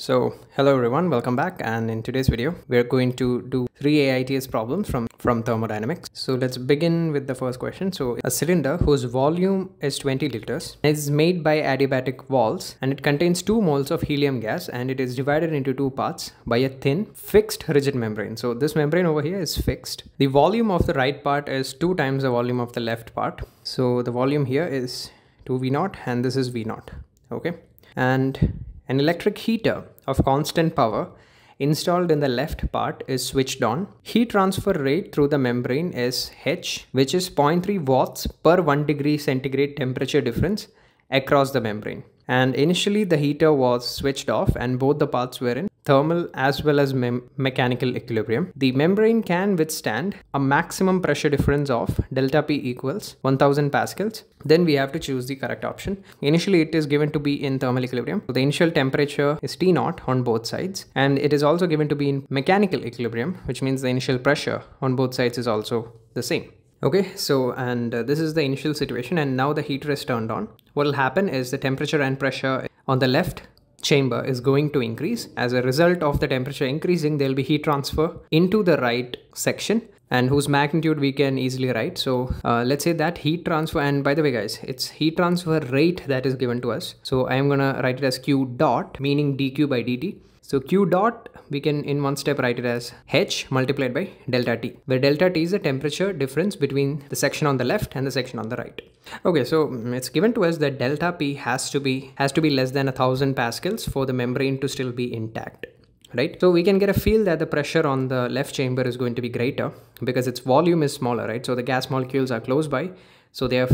So hello everyone, welcome back and in today's video we're going to do three AITS problems from, from thermodynamics. So let's begin with the first question. So a cylinder whose volume is 20 liters is made by adiabatic walls and it contains 2 moles of helium gas and it is divided into two parts by a thin fixed rigid membrane. So this membrane over here is fixed. The volume of the right part is 2 times the volume of the left part. So the volume here is 2 V naught and this is V naught. Okay. And an electric heater of constant power installed in the left part is switched on. Heat transfer rate through the membrane is H, which is 0.3 watts per 1 degree centigrade temperature difference across the membrane. And initially the heater was switched off and both the parts were in thermal as well as me mechanical equilibrium. The membrane can withstand a maximum pressure difference of delta P equals 1000 pascals. Then we have to choose the correct option. Initially it is given to be in thermal equilibrium. The initial temperature is T naught on both sides and it is also given to be in mechanical equilibrium which means the initial pressure on both sides is also the same. Okay, so and uh, this is the initial situation and now the heater is turned on. What will happen is the temperature and pressure on the left chamber is going to increase. As a result of the temperature increasing, there will be heat transfer into the right section and whose magnitude we can easily write. So uh, let's say that heat transfer and by the way guys, it's heat transfer rate that is given to us. So I am gonna write it as Q dot meaning dQ by dt so Q dot, we can in one step write it as H multiplied by delta T, where delta T is the temperature difference between the section on the left and the section on the right. Okay, so mm, it's given to us that delta P has to be has to be less than a thousand pascals for the membrane to still be intact right? So we can get a feel that the pressure on the left chamber is going to be greater because its volume is smaller, right? So the gas molecules are close by, so they are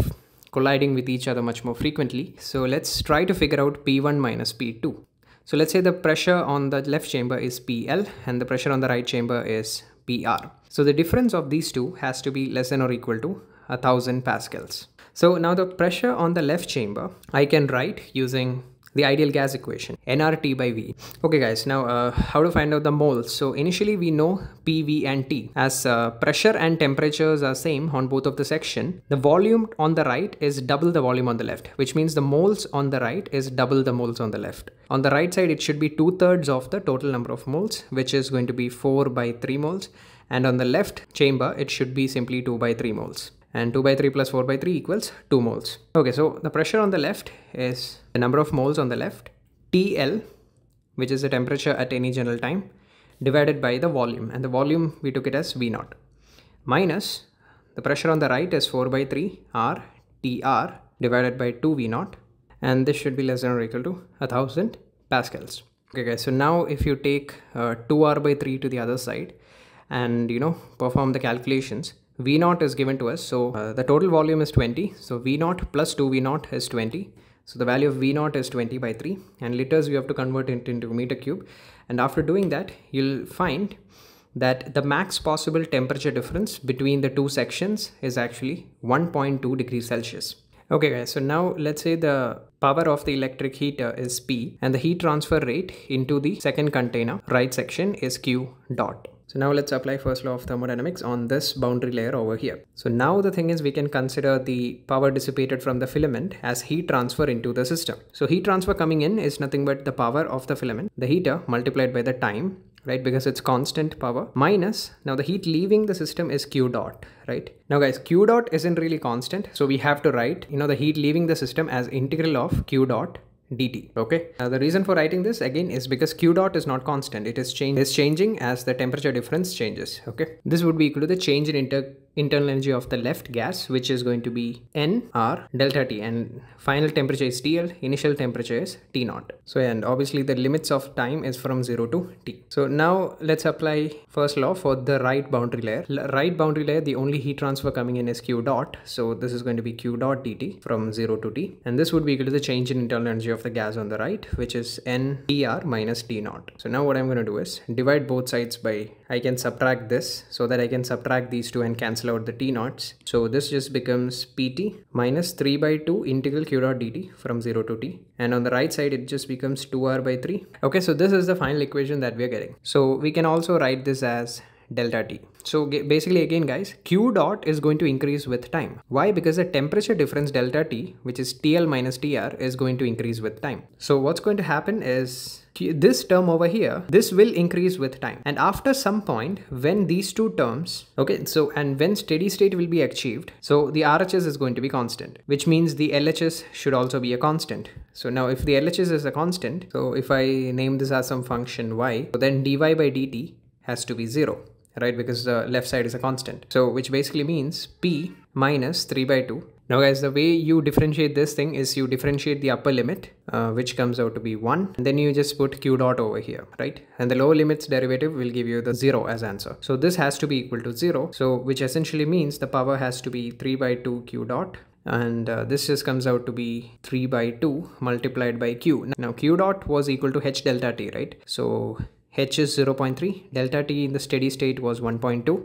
colliding with each other much more frequently. So let's try to figure out P1 minus P2. So let's say the pressure on the left chamber is PL and the pressure on the right chamber is PR. So the difference of these two has to be less than or equal to a thousand pascals. So now the pressure on the left chamber I can write using the ideal gas equation nRT by V. Okay guys, now uh, how to find out the moles. So initially we know PV and T as uh, pressure and temperatures are same on both of the section. The volume on the right is double the volume on the left, which means the moles on the right is double the moles on the left. On the right side, it should be two thirds of the total number of moles, which is going to be four by three moles. And on the left chamber, it should be simply 2 by 3 moles and 2 by 3 plus 4 by 3 equals 2 moles. Okay, so the pressure on the left is the number of moles on the left, TL, which is the temperature at any general time, divided by the volume. And the volume, we took it as V naught, minus the pressure on the right is 4 by 3 R TR divided by 2 V naught. And this should be less than or equal to 1000 pascals. Okay guys, so now if you take uh, 2R by 3 to the other side and you know perform the calculations, V naught is given to us. So uh, the total volume is 20. So V naught plus 2 V naught is 20. So the value of V naught is 20 by 3 and liters we have to convert it into meter cube. And after doing that, you'll find that the max possible temperature difference between the two sections is actually 1.2 degrees Celsius. Okay guys, so now let's say the power of the electric heater is P and the heat transfer rate into the second container right section is Q dot. So now let's apply first law of thermodynamics on this boundary layer over here. So now the thing is we can consider the power dissipated from the filament as heat transfer into the system. So heat transfer coming in is nothing but the power of the filament, the heater multiplied by the time right because it's constant power minus now the heat leaving the system is q dot right now guys q dot isn't really constant so we have to write you know the heat leaving the system as integral of q dot dt okay? Now the reason for writing this again is because q dot is not constant. It is change is changing as the temperature difference changes okay? This would be equal to the change in inter internal energy of the left gas which is going to be n r delta t and final temperature is tl initial temperature is t naught. So and obviously the limits of time is from 0 to t. So now let's apply first law for the right boundary layer. L right boundary layer the only heat transfer coming in is q dot. So this is going to be q dot dt from 0 to t. And this would be equal to the change in internal energy of the gas on the right which is n tr minus t naught. So now what i'm going to do is divide both sides by i can subtract this so that i can subtract these two and cancel out the t naughts. So this just becomes pt minus 3 by 2 integral q dot dt from 0 to t. And on the right side, it just becomes 2r by 3. Okay, so this is the final equation that we're getting. So we can also write this as delta T. So basically again guys, Q dot is going to increase with time. Why? Because the temperature difference delta T, which is TL minus TR is going to increase with time. So what's going to happen is this term over here, this will increase with time. And after some point, when these two terms, okay, so and when steady state will be achieved, so the RHS is going to be constant, which means the LHS should also be a constant. So now if the LHS is a constant, so if I name this as some function y, then dy by dt has to be zero right because the left side is a constant so which basically means p minus 3 by 2 now guys, the way you differentiate this thing is you differentiate the upper limit, uh, which comes out to be 1. And then you just put q dot over here, right? And the lower limit's derivative will give you the 0 as answer. So this has to be equal to 0. So which essentially means the power has to be 3 by 2 q dot and uh, this just comes out to be 3 by 2 multiplied by q. Now q dot was equal to h delta t, right? So h is 0.3, delta t in the steady state was 1.2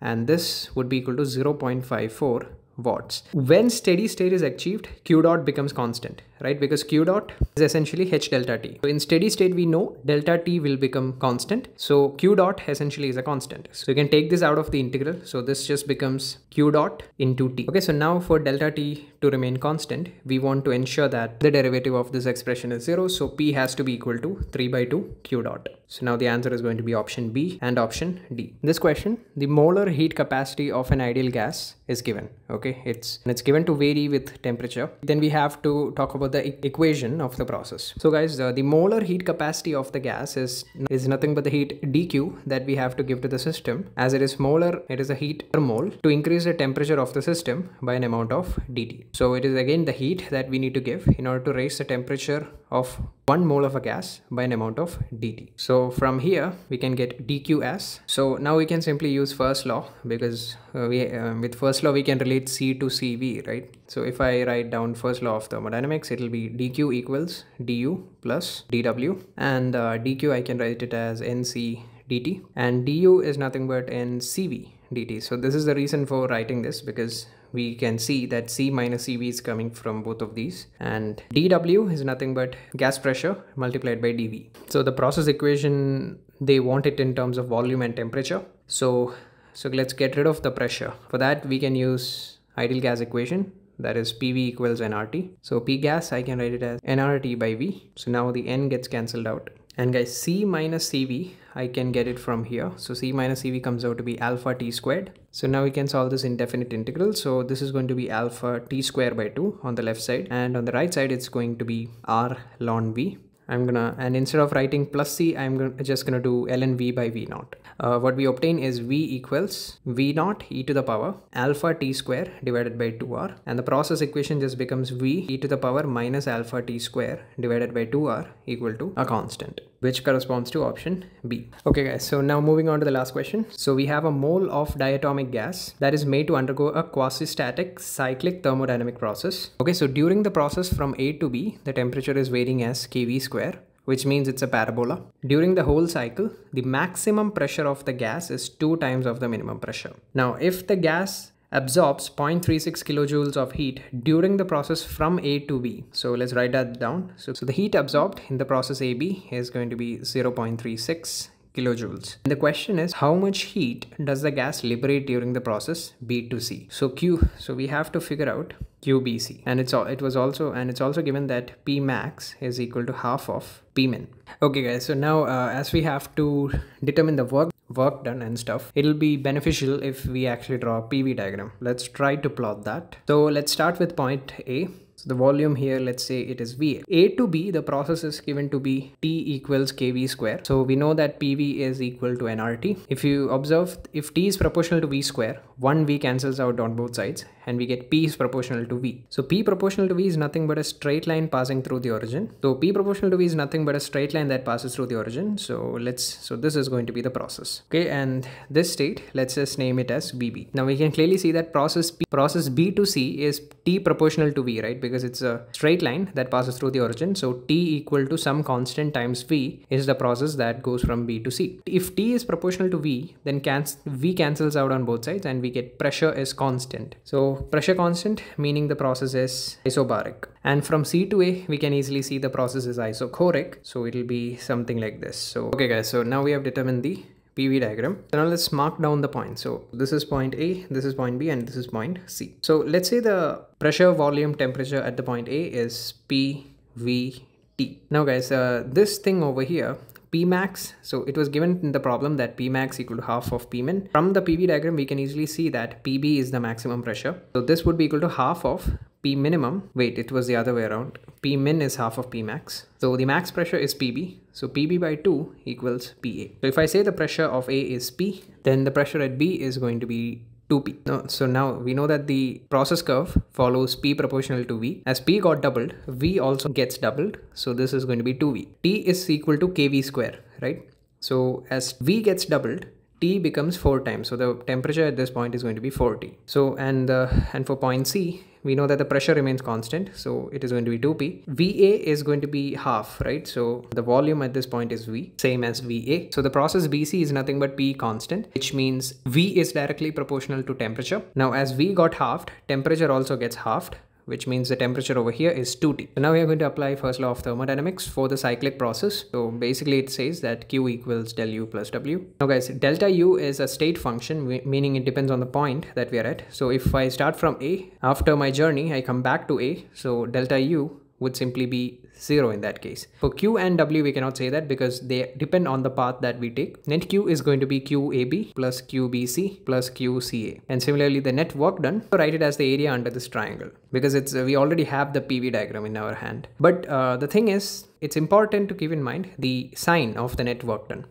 and this would be equal to 0.54 watts. When steady state is achieved, Q dot becomes constant, right? Because Q dot is essentially H delta T. So in steady state, we know delta T will become constant. So Q dot essentially is a constant. So you can take this out of the integral. So this just becomes Q dot into T. Okay, so now for delta T to remain constant, we want to ensure that the derivative of this expression is zero. So P has to be equal to 3 by 2 Q dot. So now the answer is going to be option B and option D. This question, the molar heat capacity of an ideal gas is given. Okay, it's and it's given to vary with temperature. Then we have to talk about the e equation of the process. So guys, uh, the molar heat capacity of the gas is is nothing but the heat dq that we have to give to the system. As it is molar, it is a heat per mole to increase the temperature of the system by an amount of dt. So it is again the heat that we need to give in order to raise the temperature of one mole of a gas by an amount of dt. So from here we can get dq as. So now we can simply use first law because uh, we uh, with first law we can relate c to cv, right? So if I write down first law of thermodynamics, it will be dq equals du plus dw and uh, dq I can write it as nc dt and du is nothing but ncv dt. So this is the reason for writing this because we can see that C minus CV is coming from both of these and dW is nothing but gas pressure multiplied by dV. So the process equation they want it in terms of volume and temperature. So so let's get rid of the pressure. For that we can use ideal gas equation that is PV equals nRT. So P gas I can write it as nRT by V. So now the N gets cancelled out and guys C minus CV I can get it from here. So C minus CV comes out to be alpha t squared. So now we can solve this indefinite integral. So this is going to be alpha t square by 2 on the left side and on the right side it's going to be r ln v. I'm gonna and instead of writing plus c I'm gonna, just gonna do ln v by v naught. Uh, what we obtain is v equals v naught e to the power alpha t square divided by 2r and the process equation just becomes v e to the power minus alpha t square divided by 2r equal to a constant which corresponds to option B. Okay guys, so now moving on to the last question. So we have a mole of diatomic gas that is made to undergo a quasi-static cyclic thermodynamic process. Okay, so during the process from A to B, the temperature is varying as kV square which means it's a parabola. During the whole cycle, the maximum pressure of the gas is two times of the minimum pressure. Now, if the gas absorbs 0.36 kilojoules of heat during the process from A to B. So let's write that down. So, so the heat absorbed in the process AB is going to be 0.36 kilojoules. And the question is how much heat does the gas liberate during the process B to C? So Q, so we have to figure out QBC and it's all it was also and it's also given that P max is equal to half of P min. Okay guys, so now uh, as we have to determine the work work done and stuff it'll be beneficial if we actually draw a PV diagram. Let's try to plot that. So let's start with point A the volume here, let's say it is V. A to B, the process is given to be T equals kV square. So we know that PV is equal to nRT. If you observe, if T is proportional to V square, one V cancels out on both sides and we get P is proportional to V. So P proportional to V is nothing but a straight line passing through the origin. So P proportional to V is nothing but a straight line that passes through the origin. So let's, so this is going to be the process. Okay. And this state, let's just name it as BB. Now we can clearly see that process P, process B to C is T proportional to V, right? Because it's a straight line that passes through the origin. So T equal to some constant times V is the process that goes from B to C. If T is proportional to V, then V cancels out on both sides and we get pressure is constant. So pressure constant meaning the process is isobaric. And from C to A, we can easily see the process is isochoric. So it'll be something like this. So, okay guys, so now we have determined the PV diagram. So now let's mark down the points. So this is point A, this is point B, and this is point C. So let's say the pressure, volume, temperature at the point A is PVT. Now guys, uh, this thing over here Pmax, so it was given in the problem that Pmax equal to half of Pmin. From the PV diagram, we can easily see that PB is the maximum pressure. So this would be equal to half of P minimum, wait, it was the other way around. P min is half of P max. So the max pressure is PB. So PB by 2 equals PA. So if I say the pressure of A is P, then the pressure at B is going to be 2p. No, so now we know that the process curve follows p proportional to v. As p got doubled, v also gets doubled. So this is going to be 2v. t is equal to kv square, right? So as v gets doubled, T becomes 4 times. So the temperature at this point is going to be 40. So and uh, and for point C, we know that the pressure remains constant. So it is going to be 2P. VA is going to be half, right? So the volume at this point is V, same as VA. So the process BC is nothing but P constant, which means V is directly proportional to temperature. Now as V got halved, temperature also gets halved which means the temperature over here is 2T. So now we are going to apply first law of thermodynamics for the cyclic process. So basically it says that Q equals del U plus W. Now guys, delta U is a state function, meaning it depends on the point that we are at. So if I start from A, after my journey, I come back to A. So delta U would simply be 0 in that case. For Q and W, we cannot say that because they depend on the path that we take. Net Q is going to be QAB plus QBC plus QCA. And similarly, the net work done, write it as the area under this triangle because it's we already have the PV diagram in our hand. But uh, the thing is, it's important to keep in mind the sign of the net work done.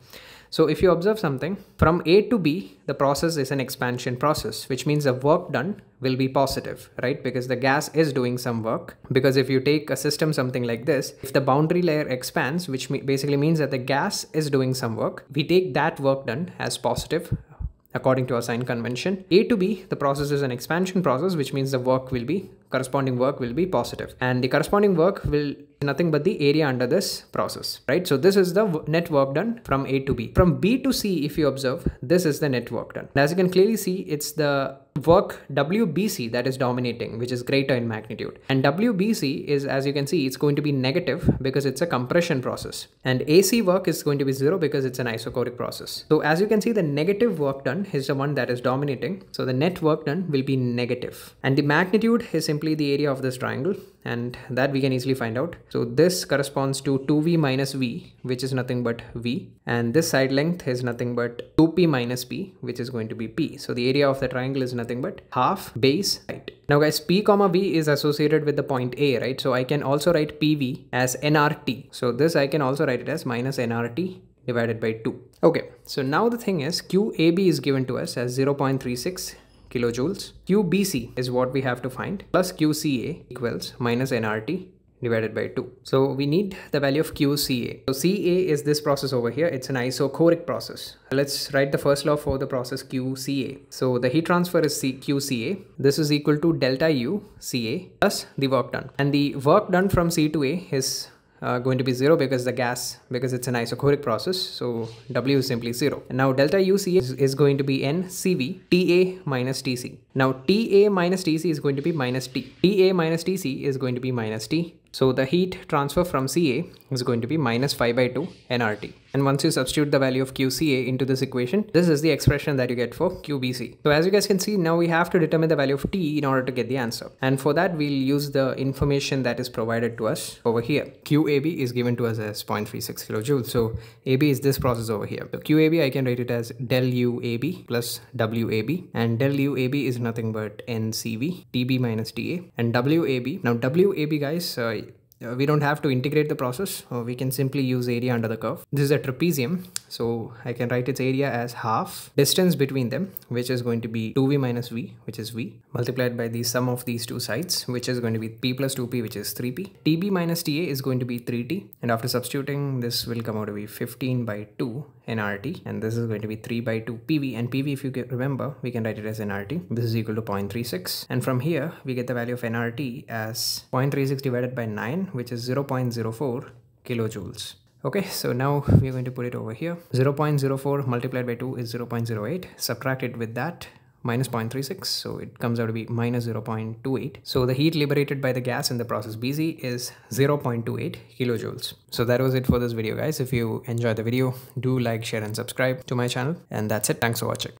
So if you observe something from A to B, the process is an expansion process, which means the work done will be positive, right? Because the gas is doing some work. Because if you take a system something like this, if the boundary layer expands, which basically means that the gas is doing some work, we take that work done as positive according to our sign convention. A to B, the process is an expansion process, which means the work will be, corresponding work will be. And the corresponding work will nothing but the area under this process, right? So this is the net work done from A to B. From B to C, if you observe, this is the net work done. And as you can clearly see, it's the work WBC that is dominating, which is greater in magnitude. And WBC is, as you can see, it's going to be negative because it's a compression process. And AC work is going to be zero because it's an isochoric process. So as you can see, the negative work done is the one that is dominating. So the net work done will be negative. And the magnitude is simply the area of this triangle and that we can easily find out. So this corresponds to 2v minus v, which is nothing but v. And this side length is nothing but 2p minus p, which is going to be p. So the area of the triangle is nothing but half base height. Now guys, p comma v is associated with the point A, right? So I can also write pv as nRT. So this I can also write it as minus nRT divided by 2. Okay, so now the thing is QAB is given to us as 0.36 kilojoules. QBC is what we have to find plus QCA equals minus nRT divided by 2. So we need the value of QCA. So CA is this process over here. It's an isochoric process. Let's write the first law for the process QCA. So the heat transfer is QCA. This is equal to delta U CA plus the work done. And the work done from C to A is uh, going to be zero because the gas because it's an isochoric process so w is simply zero. And now delta uc is, is going to be n cv ta minus tc now ta minus tc is going to be minus t ta minus tc is going to be minus t so the heat transfer from ca is going to be minus 5 by 2 nRT. And once you substitute the value of QCA into this equation, this is the expression that you get for QBC. So as you guys can see, now we have to determine the value of T in order to get the answer. And for that, we'll use the information that is provided to us over here. QAB is given to us as 0.36 kilojoules. So AB is this process over here. So QAB, I can write it as del UAB plus WAB. And del UAB is nothing but NCV, DB minus DA And WAB, now WAB guys, uh, uh, we don't have to integrate the process. Uh, we can simply use area under the curve. This is a trapezium so i can write its area as half distance between them which is going to be 2v minus v which is v multiplied by the sum of these two sides which is going to be p plus 2p which is 3p tb minus ta is going to be 3t and after substituting this will come out to be 15 by 2 nRT and this is going to be 3 by 2 PV and PV if you get, remember we can write it as nRT this is equal to 0.36 and from here we get the value of nRT as 0.36 divided by 9 which is 0.04 kilojoules. Okay so now we're going to put it over here. 0.04 multiplied by 2 is 0.08 subtract it with that minus 0.36 so it comes out to be minus 0.28 so the heat liberated by the gas in the process bz is 0.28 kilojoules. So that was it for this video guys. If you enjoyed the video do like share and subscribe to my channel. And that's it. Thanks for watching